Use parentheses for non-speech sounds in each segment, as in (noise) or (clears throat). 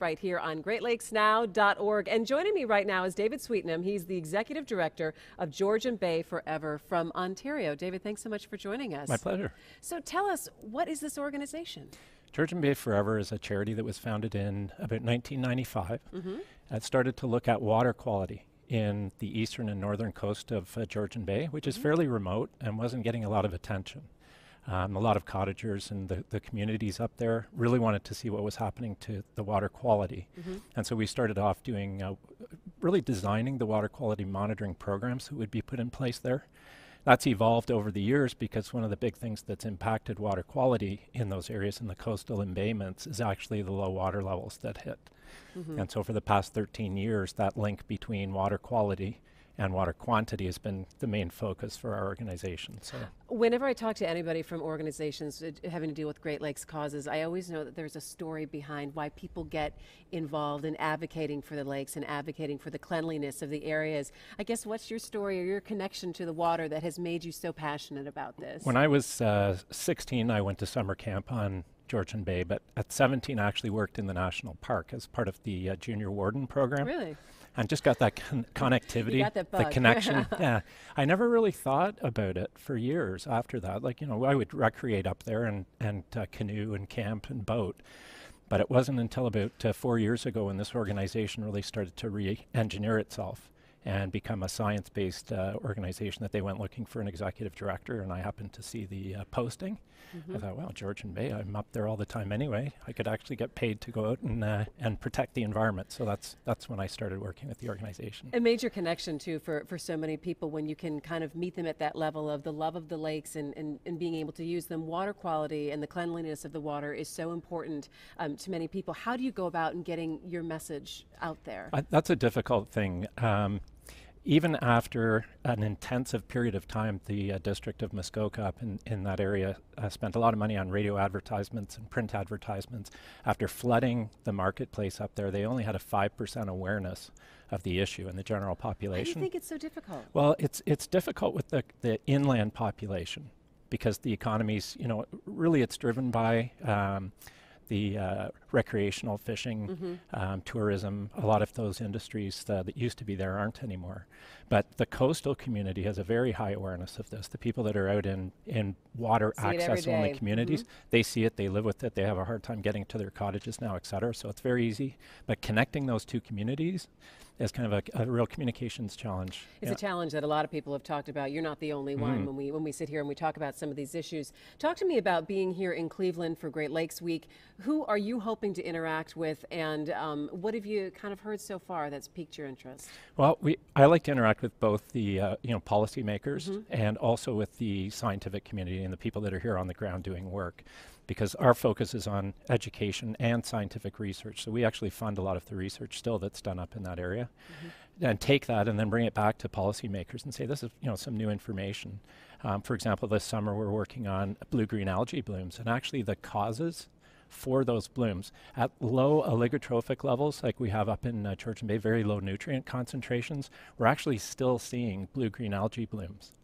right here on GreatLakesNow.org. And joining me right now is David Sweetnam. He's the Executive Director of Georgian Bay Forever from Ontario. David, thanks so much for joining us. My pleasure. So tell us, what is this organization? Georgian Bay Forever is a charity that was founded in about 1995. Mm-hmm. It started to look at water quality in the eastern and northern coast of uh, Georgian Bay, which mm-hmm. is fairly remote and wasn't getting a lot of attention. Um, a lot of cottagers and the, the communities up there really wanted to see what was happening to the water quality. Mm-hmm. And so we started off doing, uh, really designing the water quality monitoring programs that would be put in place there. That's evolved over the years because one of the big things that's impacted water quality in those areas in the coastal embayments is actually the low water levels that hit. Mm-hmm. And so for the past 13 years, that link between water quality and water quantity has been the main focus for our organization. So, whenever I talk to anybody from organizations having to deal with Great Lakes causes, I always know that there's a story behind why people get involved in advocating for the lakes and advocating for the cleanliness of the areas. I guess what's your story or your connection to the water that has made you so passionate about this? When I was uh, 16, I went to summer camp on Georgian Bay, but at 17, I actually worked in the national park as part of the uh, junior warden program. Really? and just got that con- connectivity, the (laughs) connection. yeah, I never really thought about it for years after that. Like you know, I would recreate up there and and uh, canoe and camp and boat, but it wasn't until about uh, four years ago when this organization really started to re-engineer itself and become a science-based uh, organization that they went looking for an executive director, and I happened to see the uh, posting. Mm-hmm. I thought, well, Georgian Bay, I'm up there all the time anyway. I could actually get paid to go out and uh, and protect the environment. So that's that's when I started working with the organization. A major connection too for, for so many people when you can kind of meet them at that level of the love of the lakes and, and, and being able to use them. Water quality and the cleanliness of the water is so important um, to many people. How do you go about in getting your message out there? that's a difficult thing. Um, even after an intensive period of time, the uh, district of Muskoka up in, in that area uh, spent a lot of money on radio advertisements and print advertisements. After flooding the marketplace up there, they only had a 5% awareness of the issue in the general population. Why do you think it's so difficult? Well, it's, it's difficult with the, the inland population because the economy's, you know, really it's driven by um, the uh, recreational fishing, mm-hmm. um, tourism, a lot of those industries uh, that used to be there aren't anymore. But the coastal community has a very high awareness of this. The people that are out in, in water see access only communities, mm-hmm. they see it, they live with it, they have a hard time getting to their cottages now, et cetera. So it's very easy. But connecting those two communities is kind of a, a real communications challenge. It's yeah. a challenge that a lot of people have talked about. You're not the only mm-hmm. one when we when we sit here and we talk about some of these issues. Talk to me about being here in Cleveland for Great Lakes Week. Who are you hoping to interact with, and um, what have you kind of heard so far that's piqued your interest? Well, we I like to interact with both the uh, you know policymakers mm-hmm. and also with the scientific community and the people that are here on the ground doing work because our focus is on education and scientific research. So we actually fund a lot of the research still that's done up in that area mm-hmm. and take that and then bring it back to policymakers and say this is you know some new information. Um, for example, this summer we're working on blue-green algae blooms and actually the causes for those blooms at low oligotrophic levels like we have up in uh, and Bay, very low nutrient concentrations, we're actually still seeing blue-green algae blooms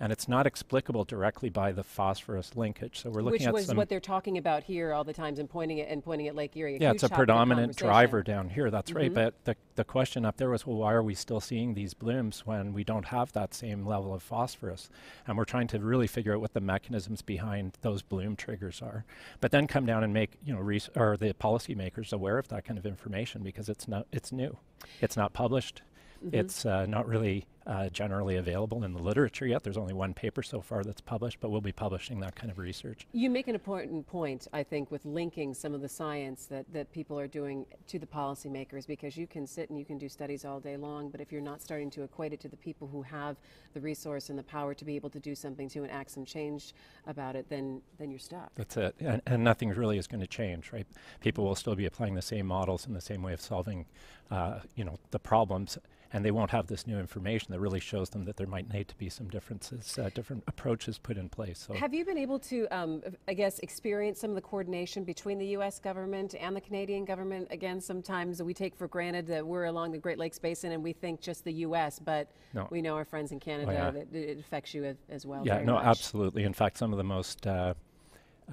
and it's not explicable directly by the phosphorus linkage. So we're looking Which at was what they're talking about here all the times and pointing it and pointing at Lake Erie. Yeah, it's a predominant driver down here. That's mm -hmm. right. Mm-hmm. But the the question up there was, well, why are we still seeing these blooms when we don't have that same level of phosphorus? And we're trying to really figure out what the mechanisms behind those bloom triggers are. But then come down and make you know or the policymakers aware of that kind of information because it's not it's new. It's not published. Mm-hmm. It's uh, not really uh, generally available in the literature yet. There's only one paper so far that's published, but we'll be publishing that kind of research. You make an important point, I think, with linking some of the science that, that people are doing to the policymakers because you can sit and you can do studies all day long, but if you're not starting to equate it to the people who have the resource and the power to be able to do something to enact some change about it, then, then you're stuck. That's it. And, and nothing really is going to change, right? People will still be applying the same models and the same way of solving, uh, you know, the problems and they won't have this new information that really shows them that there might need to be some differences, uh, different approaches put in place. So have you been able to, um, I guess, experience some of the coordination between the U.S. government and the Canadian government? Again, sometimes we take for granted that we're along the Great Lakes Basin and we think just the U.S., but no. we know our friends in Canada, oh, yeah. that it affects you as, as well. Yeah, no, much. absolutely. In fact, some of the most uh,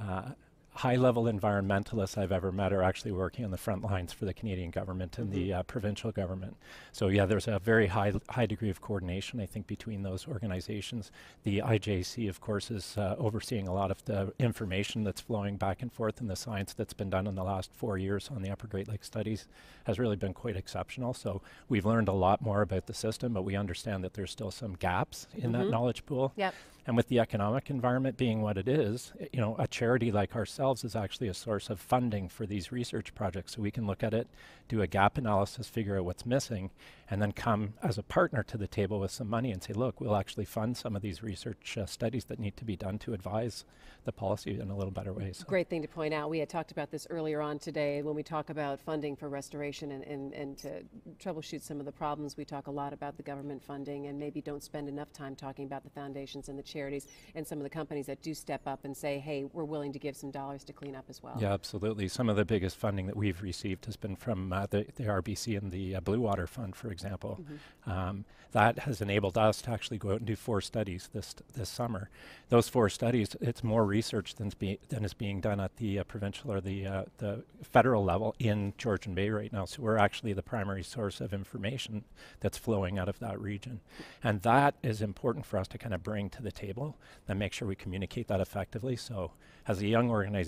uh, high-level environmentalists I've ever met are actually working on the front lines for the Canadian government and the uh, provincial government. So yeah, there's a very high high degree of coordination, I think, between those organizations. The IJC, of course, is uh, overseeing a lot of the information that's flowing back and forth, and the science that's been done in the last four years on the Upper Great Lakes studies has really been quite exceptional. So we've learned a lot more about the system, but we understand that there's still some gaps in that knowledge pool. Yep. And with the economic environment being what it is, you know, a charity like ourselves is actually a source of funding for these research projects. So we can look at it, do a gap analysis, figure out what's missing, and then come as a partner to the table with some money and say, look, we'll actually fund some of these research uh, studies that need to be done to advise the policy in a little better way. So Great thing to point out. We had talked about this earlier on today when we talk about funding for restoration and, and, and to troubleshoot some of the problems. We talk a lot about the government funding and maybe don't spend enough time talking about the foundations and the charities and some of the companies that do step up and say, hey, we're willing to give some dollars to clean up as well. Yeah, absolutely. Some of the biggest funding that we've received has been from uh, the, the RBC and the uh, Blue Water Fund, for example. Um, that has enabled us to actually go out and do four studies this this summer. Those four studies, it's more research than's be, than is being done at the uh, provincial or the uh, the federal level in Georgian Bay right now. So we're actually the primary source of information that's flowing out of that region, and that is important for us to kind of bring to the table and make sure we communicate that effectively. So as a young organization,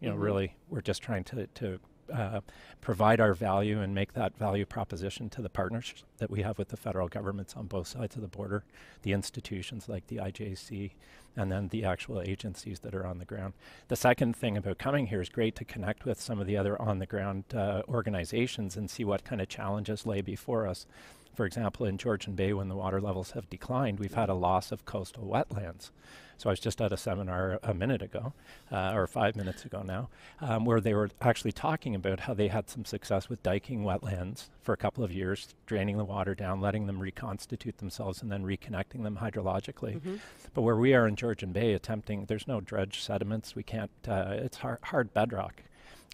you know, really, we're just trying to to uh, provide our value and make that value proposition to the partners that we have with the federal governments on both sides of the border, the institutions like the IJC, and then the actual agencies that are on the ground. The second thing about coming here is great to connect with some of the other on the ground uh, organizations and see what kind of challenges lay before us. For example, in Georgian Bay, when the water levels have declined, we've had a loss of coastal wetlands. So I was just at a seminar a minute ago, uh, or five minutes ago now, um, where they were actually talking about how they had some success with diking wetlands for a couple of years, draining the down, letting them reconstitute themselves, and then reconnecting them hydrologically. But where we are in Georgian Bay, attempting, there's no dredge sediments. We can't. Uh, it's hard, hard bedrock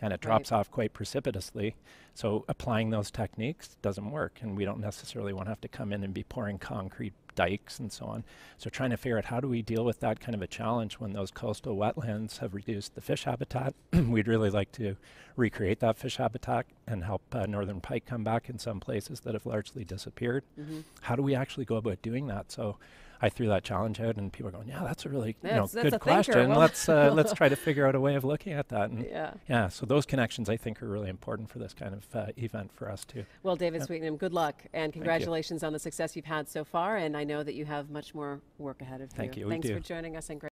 and it drops off quite precipitously. So applying those techniques doesn't work, and we don't necessarily want to have to come in and be pouring concrete dikes and so on. So trying to figure out how do we deal with that kind of a challenge when those coastal wetlands have reduced the fish habitat. (clears throat) We'd really like to recreate that fish habitat and help uh, northern pike come back in some places that have largely disappeared. How do we actually go about doing that? So I threw that challenge out, and people are going, "Yeah, that's a really you know, That's- that's good question. Well- let's uh, (laughs) let's try to figure out a way of looking at that." And Yeah. yeah, so those connections I think are really important for this kind of uh, event for us too. Well, David Sweetnam, good luck and congratulations on the success you've had so far. And I know that you have much more work ahead of Thank you, we Thanks for joining us and great.